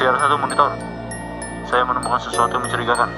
CR1 monitor. Saya menemukan sesuatu yang mencurigakan.